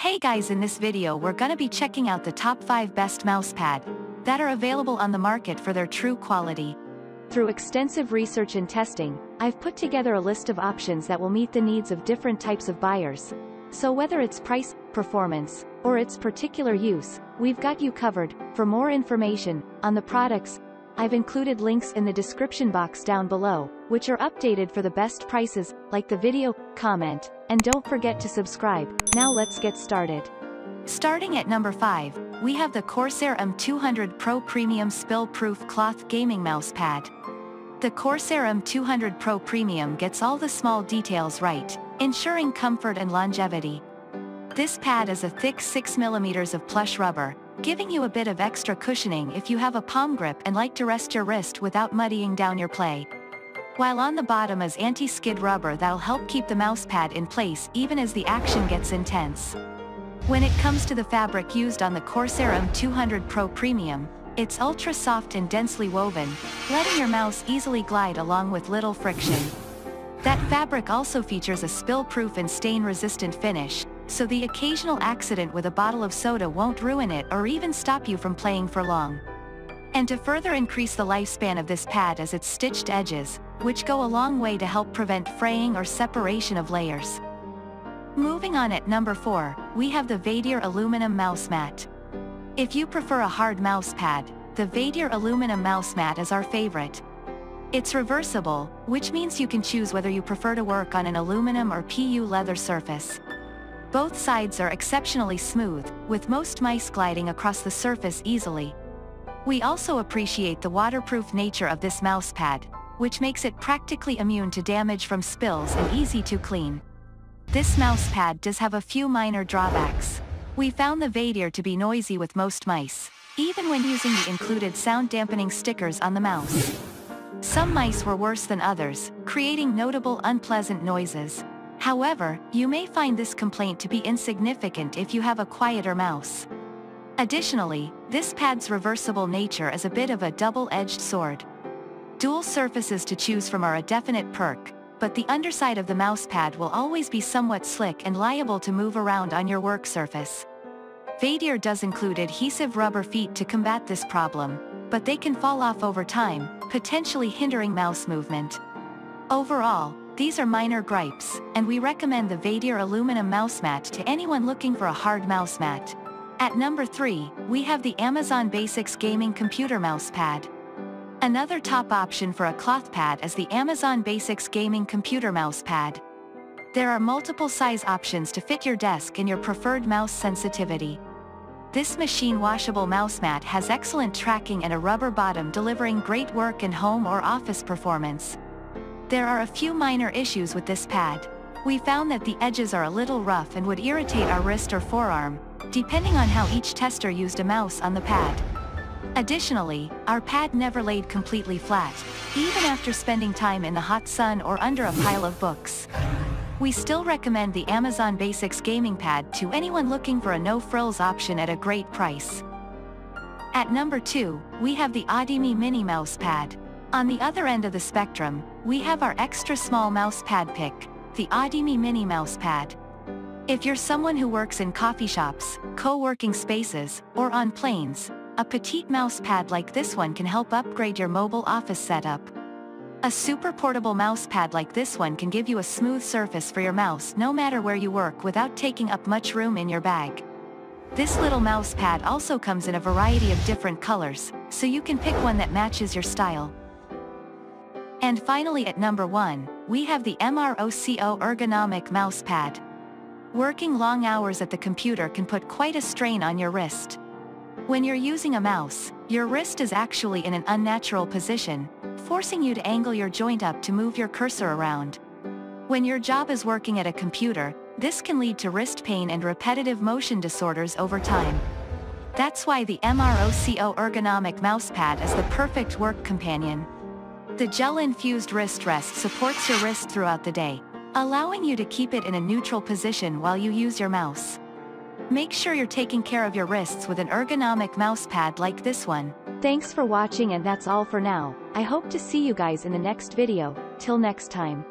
Hey guys in this video we're gonna be checking out the top 5 best mousepad that are available on the market for their true quality. Through extensive research and testing, I've put together a list of options that will meet the needs of different types of buyers. So whether it's price, performance, or its particular use, we've got you covered. For more information on the products, I've included links in the description box down below, which are updated for the best prices, like the video, comment, and don't forget to subscribe. Now let's get started. Starting at number 5, we have the Corsair M200 Pro Premium Spill-Proof Cloth Gaming Mousepad. The Corsair M200 Pro Premium gets all the small details right, ensuring comfort and longevity. This pad is a thick 6mm of plush rubber, giving you a bit of extra cushioning if you have a palm grip and like to rest your wrist without muddying down your play. While on the bottom is anti-skid rubber that'll help keep the mousepad in place even as the action gets intense. When it comes to the fabric used on the Corsair M200 Pro Premium, it's ultra soft and densely woven, letting your mouse easily glide along with little friction. That fabric also features a spill-proof and stain-resistant finish, so the occasional accident with a bottle of soda won't ruin it or even stop you from playing for long. And to further increase the lifespan of this pad is its stitched edges, which go a long way to help prevent fraying or separation of layers. Moving on at number 4, we have the Vaydeer Aluminum Mouse Mat. If you prefer a hard mouse pad, the Vaydeer aluminum mouse mat is our favorite. It's reversible, which means you can choose whether you prefer to work on an aluminum or PU leather surface. Both sides are exceptionally smooth, with most mice gliding across the surface easily. We also appreciate the waterproof nature of this mouse pad, which makes it practically immune to damage from spills and easy to clean. This mouse pad does have a few minor drawbacks. We found the Vaydeer to be noisy with most mice, even when using the included sound dampening stickers on the mouse. Some mice were worse than others, creating notable unpleasant noises. However, you may find this complaint to be insignificant if you have a quieter mouse. Additionally, this pad's reversible nature is a bit of a double-edged sword. Dual surfaces to choose from are a definite perk, but the underside of the mousepad will always be somewhat slick and liable to move around on your work surface. Vaydeer does include adhesive rubber feet to combat this problem, but they can fall off over time, potentially hindering mouse movement. Overall, these are minor gripes, and we recommend the Vaydeer aluminum mouse mat to anyone looking for a hard mouse mat. At number 3, we have the Amazon Basics Gaming Computer Mouse Pad. Another top option for a cloth pad is the Amazon Basics Gaming Computer Mouse Pad. There are multiple size options to fit your desk and your preferred mouse sensitivity. This machine washable mouse mat has excellent tracking and a rubber bottom delivering great work and home or office performance. There are a few minor issues with this pad. We found that the edges are a little rough and would irritate our wrist or forearm, depending on how each tester used a mouse on the pad. Additionally, our pad never laid completely flat, even after spending time in the hot sun or under a pile of books. We still recommend the Amazon Basics gaming pad to anyone looking for a no-frills option at a great price. At number 2, we have the Audimi Mini Mouse Pad. On the other end of the spectrum, we have our extra small mouse pad pick, the Audimi Mini Mouse Pad. If you're someone who works in coffee shops, co-working spaces, or on planes, a petite mouse pad like this one can help upgrade your mobile office setup. A super portable mouse pad like this one can give you a smooth surface for your mouse no matter where you work without taking up much room in your bag. This little mouse pad also comes in a variety of different colors, so you can pick one that matches your style. And finally at number 1, we have the MROCO Ergonomic Mouse Pad. Working long hours at the computer can put quite a strain on your wrist. When you're using a mouse, your wrist is actually in an unnatural position, forcing you to angle your joint up to move your cursor around. When your job is working at a computer, this can lead to wrist pain and repetitive motion disorders over time. That's why the MROCO ergonomic mousepad is the perfect work companion. The gel-infused wrist rest supports your wrist throughout the day, allowing you to keep it in a neutral position while you use your mouse. Make sure you're taking care of your wrists with an ergonomic mouse pad like this one. Thanks for watching and that's all for now. I hope to see you guys in the next video, till next time.